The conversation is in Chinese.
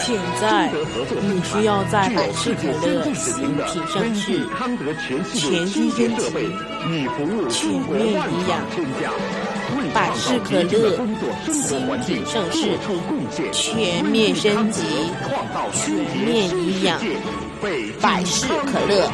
现在你需要在百事可乐新品上市，全新升级，全面营养。百事可乐新品上市，全面升级，全面营养。百事可乐。